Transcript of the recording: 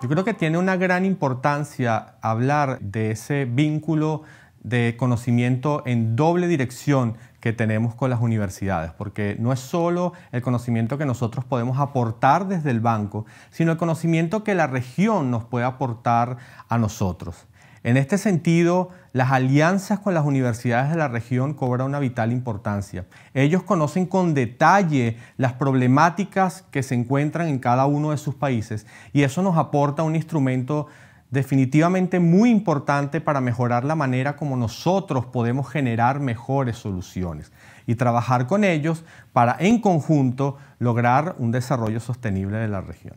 Yo creo que tiene una gran importancia hablar de ese vínculo de conocimiento en doble dirección que tenemos con las universidades, porque no es solo el conocimiento que nosotros podemos aportar desde el banco, sino el conocimiento que la región nos puede aportar a nosotros. En este sentido, las alianzas con las universidades de la región cobran una vital importancia. Ellos conocen con detalle las problemáticas que se encuentran en cada uno de sus países y eso nos aporta un instrumento definitivamente muy importante para mejorar la manera como nosotros podemos generar mejores soluciones y trabajar con ellos para en conjunto lograr un desarrollo sostenible de la región.